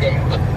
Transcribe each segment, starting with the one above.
game.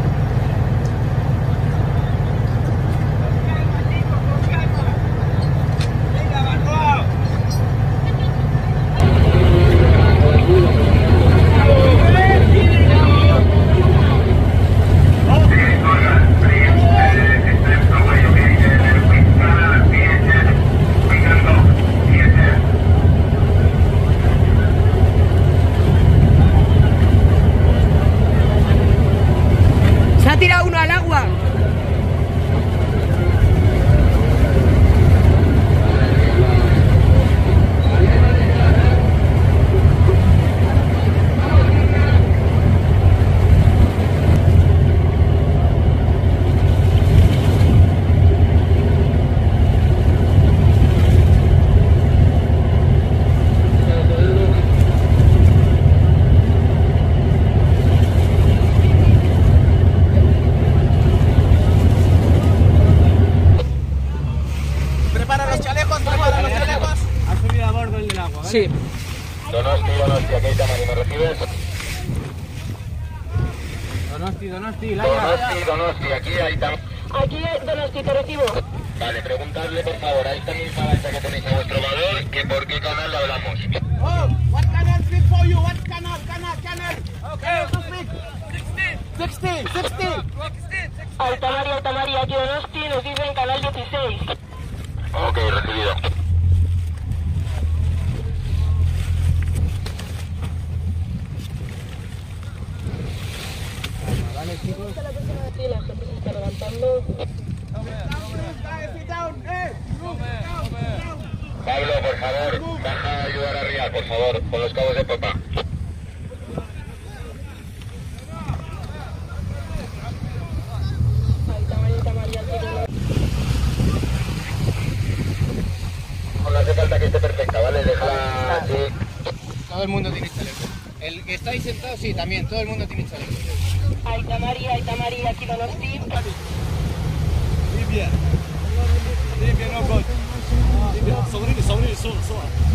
Sí. Donosti, Donosti, aquí hay Tamari, ¿me recibes? Donosti, Donosti, Laia. Donosti, Donosti, aquí hay Tamari. Aquí, Donosti, te recibo. Vale, preguntadle por favor a esta misma lancha que tenéis a vuestro valor que por qué canal le hablamos. Oh, what canal speak for you? What canal? Canal, canal. Okay. to speak? 16. 16, 16. Altamari, Altamari, aquí Donosti, nos dicen canal 16. Sí, la gente se está levantando. Pablo, por favor, baja a ayudar a Rial, por favor, con los cabos de Donosti. No hace falta que esté perfecta, ¿vale? Déjala así. Todo el mundo tiene chaleco. El que está ahí sentado, sí, también. Todo el mundo tiene chaleco. Aita Maria, Aita Maria, chi non lo stimpa? Libia, Libia, no, poi. Sono lì, sono lì, sono, sono.